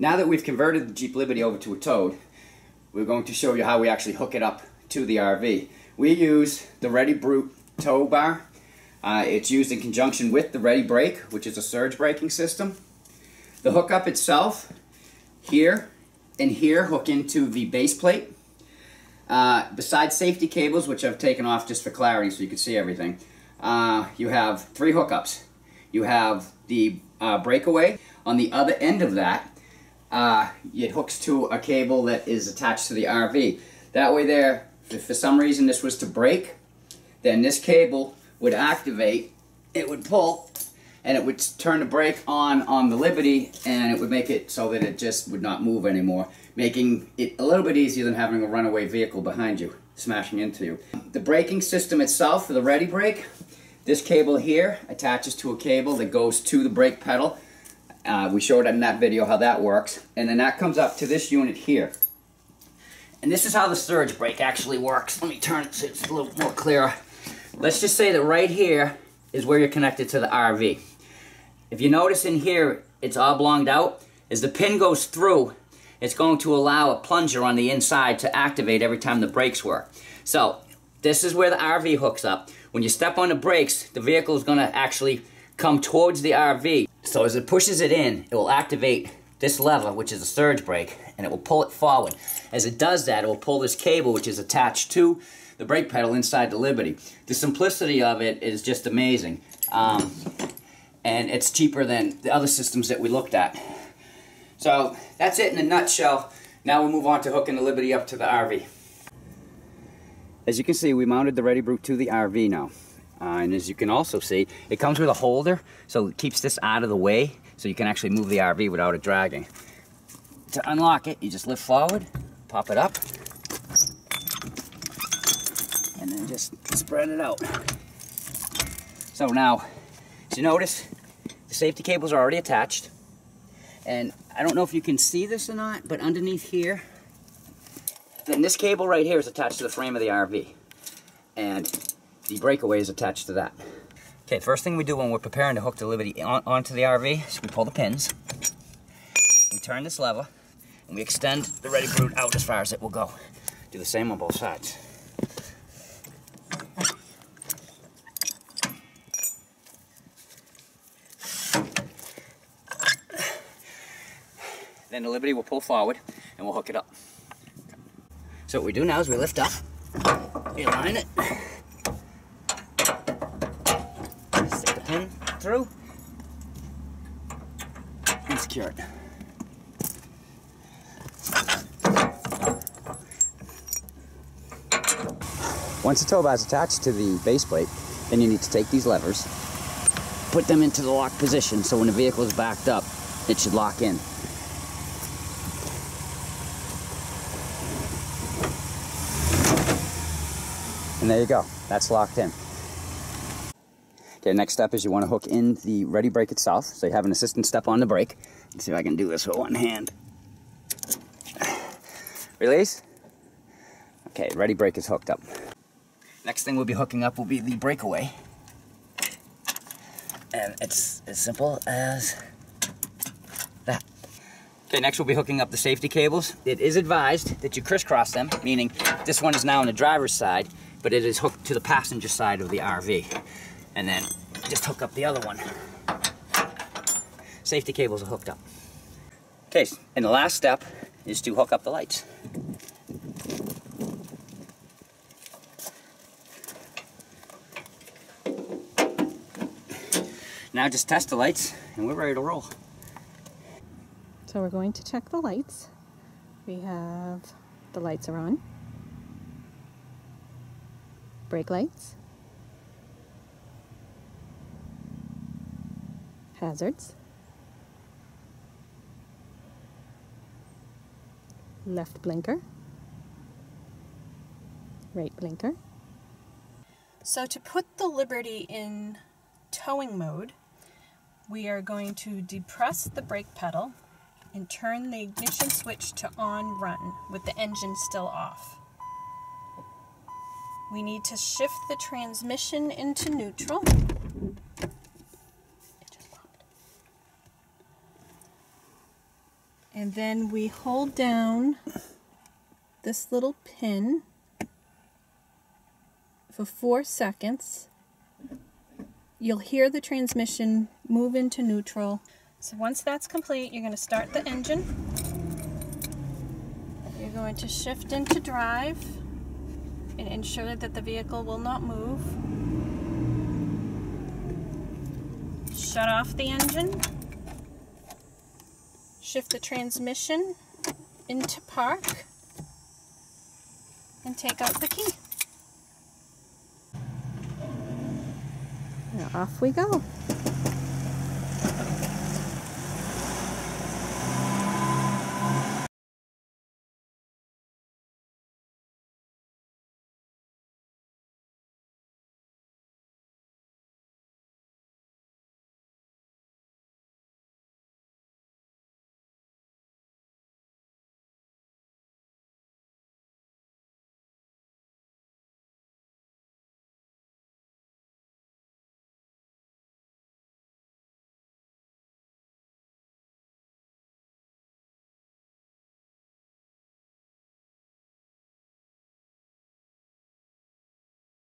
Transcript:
Now that we've converted the Jeep Liberty over to a Toad, we're going to show you how we actually hook it up to the RV. We use the Ready Brute tow bar. Uh, it's used in conjunction with the Ready Brake, which is a surge braking system. The hookup itself, here and here, hook into the base plate. Uh, besides safety cables, which I've taken off just for clarity so you can see everything, uh, you have three hookups. You have the uh, breakaway. On the other end of that, uh, it hooks to a cable that is attached to the RV. That way there, if for some reason this was to break, then this cable would activate, it would pull, and it would turn the brake on on the Liberty, and it would make it so that it just would not move anymore, making it a little bit easier than having a runaway vehicle behind you, smashing into you. The braking system itself for the Ready Brake, this cable here attaches to a cable that goes to the brake pedal. Uh, we showed in that video how that works. And then that comes up to this unit here. And this is how the surge brake actually works. Let me turn it so it's a little more clearer. Let's just say that right here is where you're connected to the RV. If you notice in here, it's oblonged out. As the pin goes through, it's going to allow a plunger on the inside to activate every time the brakes work. So, this is where the RV hooks up. When you step on the brakes, the vehicle is going to actually come towards the RV. So as it pushes it in, it will activate this lever, which is a surge brake, and it will pull it forward. As it does that, it will pull this cable, which is attached to the brake pedal inside the Liberty. The simplicity of it is just amazing. Um, and it's cheaper than the other systems that we looked at. So that's it in a nutshell. Now we'll move on to hooking the Liberty up to the RV. As you can see, we mounted the Ready Brute to the RV now. Uh, and as you can also see, it comes with a holder, so it keeps this out of the way, so you can actually move the RV without it dragging. To unlock it, you just lift forward, pop it up, and then just spread it out. So now, as you notice, the safety cables are already attached. And I don't know if you can see this or not, but underneath here, then this cable right here is attached to the frame of the RV. And the breakaway is attached to that. Okay, first thing we do when we're preparing to hook the Liberty on, onto the RV is we pull the pins. We turn this lever, and we extend the Ready Brute out as far as it will go. Do the same on both sides. Then the Liberty will pull forward, and we'll hook it up. So what we do now is we lift up, we align it, stick the pin through, and secure it. Once the tow bar is attached to the base plate, then you need to take these levers, put them into the lock position so when the vehicle is backed up, it should lock in. And there you go, that's locked in. Okay, next step is you want to hook in the ready brake itself. So you have an assistant step on the brake. Let's see if I can do this with one hand. Release. Okay, ready brake is hooked up. Next thing we'll be hooking up will be the breakaway. And it's as simple as that. Okay, next we'll be hooking up the safety cables. It is advised that you crisscross them, meaning this one is now on the driver's side, but it is hooked to the passenger side of the RV. And then just hook up the other one. Safety cables are hooked up. Okay, and the last step is to hook up the lights. Now just test the lights and we're ready to roll. So we're going to check the lights. We have the lights are on. Brake lights. Hazards. Left blinker. Right blinker. So to put the Liberty in towing mode, we are going to depress the brake pedal and turn the ignition switch to on run with the engine still off. We need to shift the transmission into neutral. And then we hold down this little pin for four seconds. You'll hear the transmission move into neutral. So once that's complete, you're going to start the engine. You're going to shift into drive and ensure that the vehicle will not move. Shut off the engine. Shift the transmission into park and take out the key. Off we go.